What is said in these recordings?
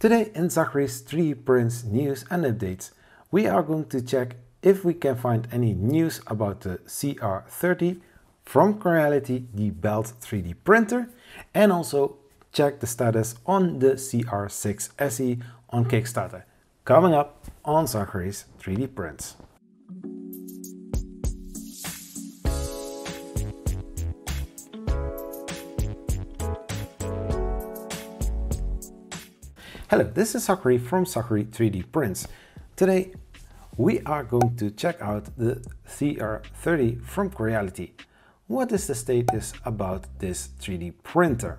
Today in Zachary's 3D Prints news and updates, we are going to check if we can find any news about the CR30 from Creality, the Belt 3D printer, and also check the status on the CR6 SE on Kickstarter. Coming up on Zachary's 3D Prints. Hello, this is Zachary from Zachary 3D Prints. Today we are going to check out the CR30 from Creality. What is the status about this 3D printer?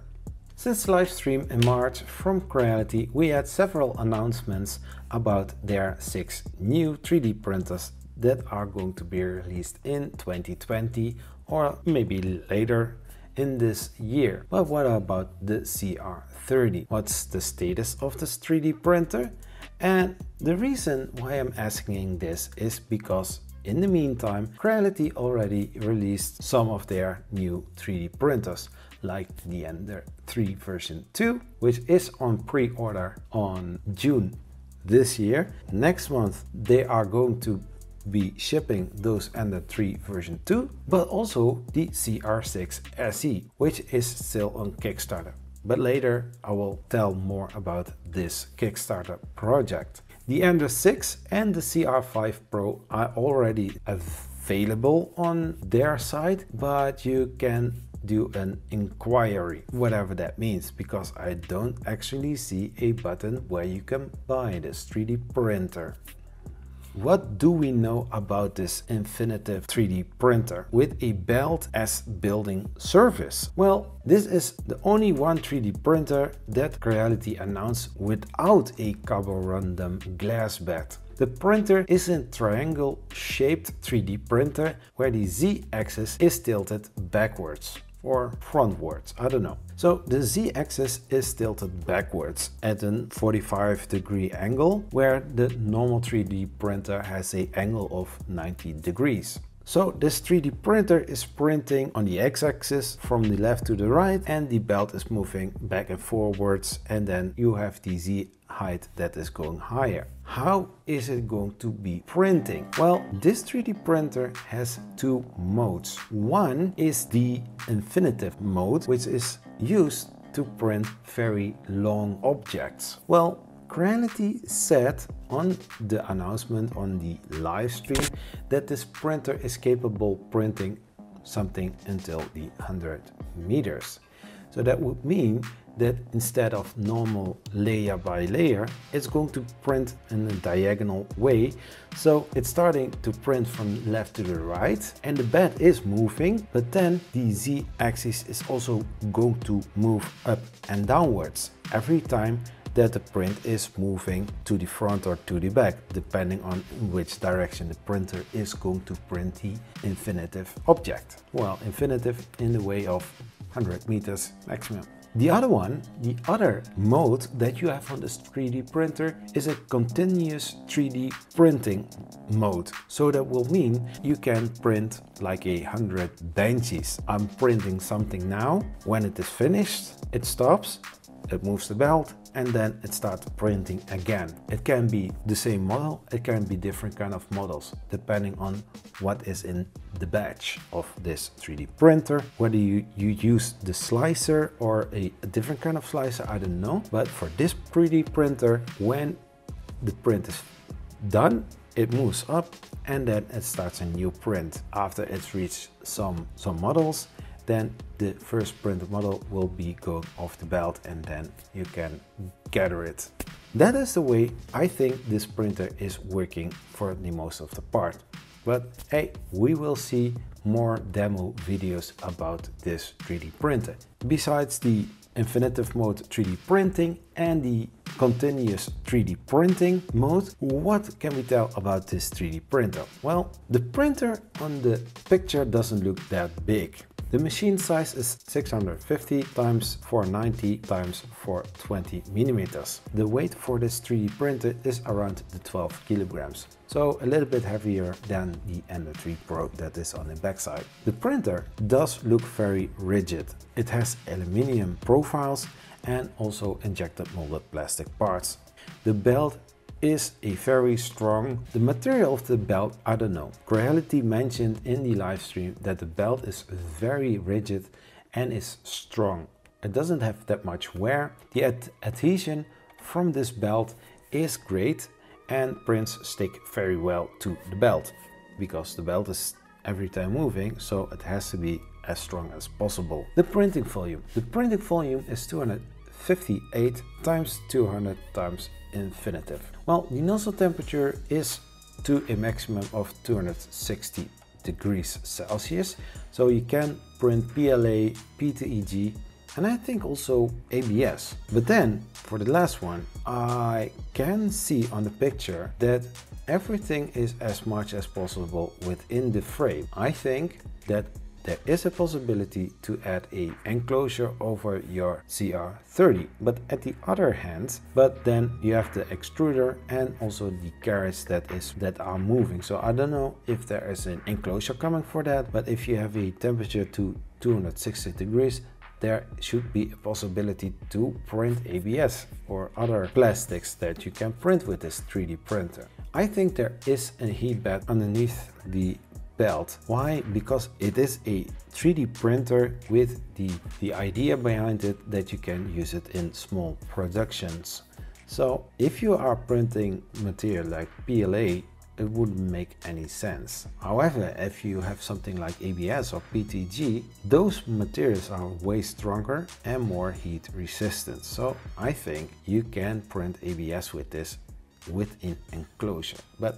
Since live stream in March from Creality, we had several announcements about their six new 3D printers that are going to be released in 2020 or maybe later in this year. But what about the CR30? What's the status of this 3D printer? And the reason why I'm asking this is because in the meantime, Creality already released some of their new 3D printers like the Ender 3 version 2, which is on pre-order on June this year. Next month, they are going to be shipping those Ender 3 version 2, but also the CR6 SE, which is still on Kickstarter. But later I will tell more about this Kickstarter project. The Ender 6 and the CR5 Pro are already available on their site, but you can do an inquiry, whatever that means, because I don't actually see a button where you can buy this 3D printer. What do we know about this Infinitive 3D printer with a belt as building surface? Well, this is the only one 3D printer that Creality announced without a carborundum glass bed. The printer is a triangle shaped 3D printer where the Z-axis is tilted backwards or frontwards, I don't know. So the z-axis is tilted backwards at a 45 degree angle where the normal 3D printer has a angle of 90 degrees. So this 3D printer is printing on the x-axis from the left to the right and the belt is moving back and forwards and then you have the z height that is going higher. How is it going to be printing? Well, this 3D printer has two modes. One is the infinitive mode, which is used to print very long objects. Well, Creality said on the announcement on the live stream that this printer is capable printing something until the 100 meters. So that would mean that instead of normal layer by layer, it's going to print in a diagonal way. So it's starting to print from left to the right and the bed is moving, but then the Z axis is also going to move up and downwards every time that the print is moving to the front or to the back, depending on which direction the printer is going to print the infinitive object. Well, infinitive in the way of 100 meters maximum. The other one, the other mode that you have on this 3D printer is a continuous 3D printing mode. So that will mean you can print like a hundred benches. I'm printing something now. When it is finished, it stops it moves the belt and then it starts printing again. It can be the same model, it can be different kind of models depending on what is in the batch of this 3D printer. Whether you, you use the slicer or a, a different kind of slicer, I don't know. But for this 3D printer, when the print is done, it moves up and then it starts a new print. After it's reached some, some models, then the first printed model will be going off the belt and then you can gather it. That is the way I think this printer is working for the most of the part. But hey, we will see more demo videos about this 3D printer. Besides the infinitive mode 3D printing and the continuous 3D printing mode, what can we tell about this 3D printer? Well, the printer on the picture doesn't look that big. The machine size is 650 times 490 times 420 millimeters. The weight for this 3D printer is around the 12 kilograms, so a little bit heavier than the Ender 3 Pro that is on the backside. The printer does look very rigid. It has aluminium profiles and also injected molded plastic parts. The belt is a very strong. The material of the belt, I don't know. Creality mentioned in the live stream that the belt is very rigid and is strong. It doesn't have that much wear. The ad adhesion from this belt is great and prints stick very well to the belt because the belt is every time moving so it has to be as strong as possible. The printing volume. The printing volume is 258 times 200 times infinitive. Well, the nozzle temperature is to a maximum of 260 degrees Celsius. So you can print PLA, PETG, and I think also ABS. But then for the last one, I can see on the picture that everything is as much as possible within the frame. I think that there is a possibility to add a enclosure over your CR30 but at the other hand but then you have the extruder and also the carriage that is that are moving so I don't know if there is an enclosure coming for that but if you have a temperature to 260 degrees there should be a possibility to print ABS or other plastics that you can print with this 3D printer. I think there is a heat bed underneath the belt. Why? Because it is a 3D printer with the, the idea behind it that you can use it in small productions. So if you are printing material like PLA, it wouldn't make any sense. However, if you have something like ABS or PETG, those materials are way stronger and more heat resistant. So I think you can print ABS with this with an enclosure. But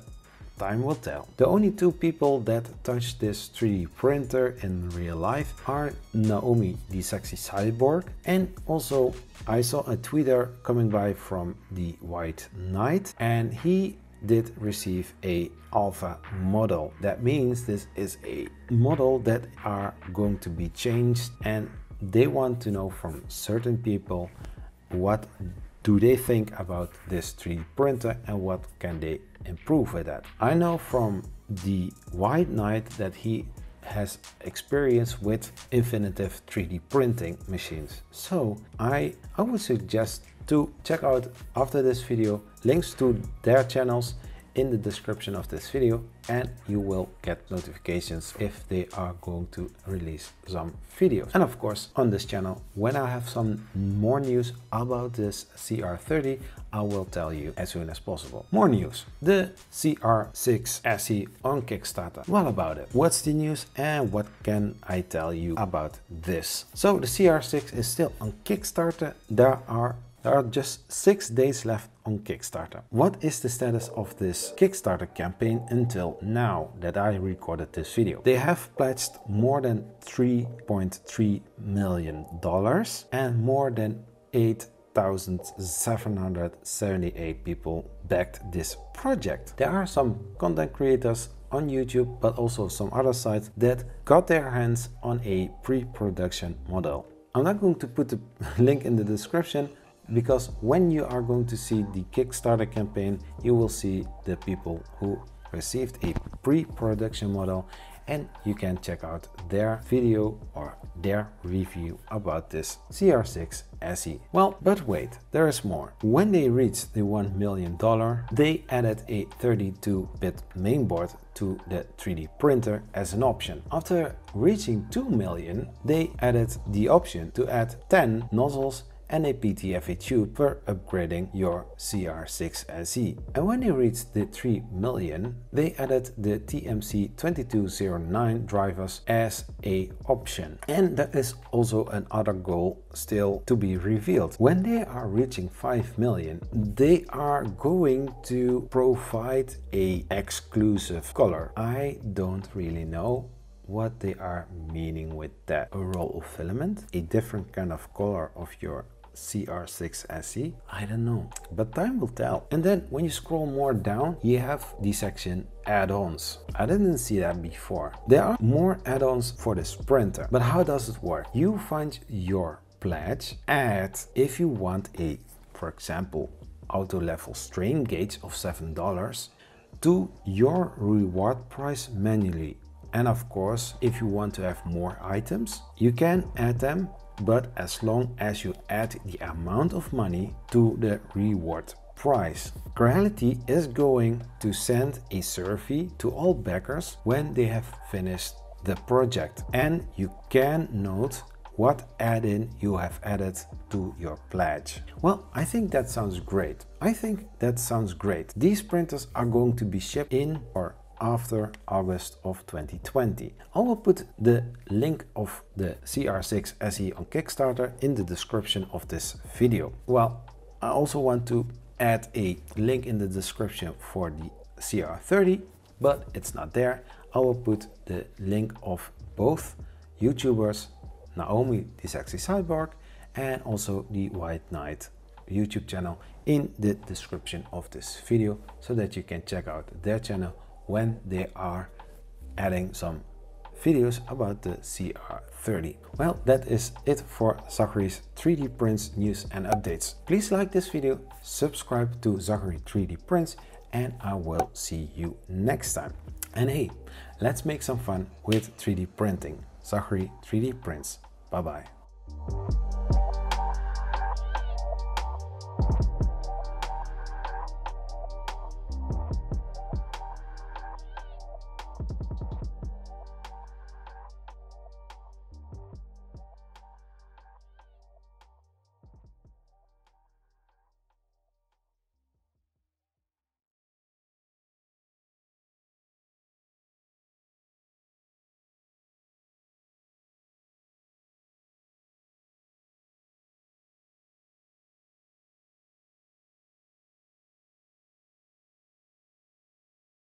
Time will tell. The only two people that touched this 3D printer in real life are Naomi the sexy cyborg and also I saw a tweeter coming by from the White Knight and he did receive a alpha model. That means this is a model that are going to be changed and they want to know from certain people what do they think about this 3D printer and what can they improve with that? I know from the White Knight that he has experience with infinitive 3D printing machines. So I, I would suggest to check out after this video links to their channels in the description of this video and you will get notifications if they are going to release some videos. And of course on this channel when I have some more news about this CR30 I will tell you as soon as possible. More news. The CR6 SE on Kickstarter. What about it? What's the news and what can I tell you about this? So the CR6 is still on Kickstarter. There are there are just six days left on Kickstarter. What is the status of this Kickstarter campaign until now that I recorded this video? They have pledged more than 3.3 million dollars and more than 8,778 people backed this project. There are some content creators on YouTube but also some other sites that got their hands on a pre-production model. I'm not going to put the link in the description because when you are going to see the Kickstarter campaign, you will see the people who received a pre-production model and you can check out their video or their review about this CR6 SE. Well, but wait, there is more. When they reached the $1 million, they added a 32-bit mainboard to the 3D printer as an option. After reaching 2 million, they added the option to add 10 nozzles and a PTFE tube for upgrading your CR6 SE. And when they reached the 3 million, they added the TMC2209 drivers as a option. And that is also another goal still to be revealed. When they are reaching 5 million, they are going to provide a exclusive color. I don't really know what they are meaning with that. A roll of filament, a different kind of color of your CR6 SE? I don't know, but time will tell. And then when you scroll more down, you have the section add-ons. I didn't see that before. There are more add-ons for this printer, but how does it work? You find your pledge, add if you want a, for example, auto level strain gauge of $7 to your reward price manually And of course, if you want to have more items, you can add them, but as long as you add the amount of money to the reward price. Creality is going to send a survey to all backers when they have finished the project and you can note what add-in you have added to your pledge. Well, I think that sounds great. I think that sounds great. These printers are going to be shipped in or after August of 2020. I will put the link of the CR6 SE on Kickstarter in the description of this video. Well, I also want to add a link in the description for the CR30, but it's not there. I will put the link of both YouTubers, Naomi the Sexy Cyborg and also the White Knight YouTube channel in the description of this video so that you can check out their channel when they are adding some videos about the CR30. Well, that is it for Zachary's 3D prints news and updates. Please like this video, subscribe to Zachary 3D prints and I will see you next time. And hey, let's make some fun with 3D printing. Zachary 3D Prints. Bye bye.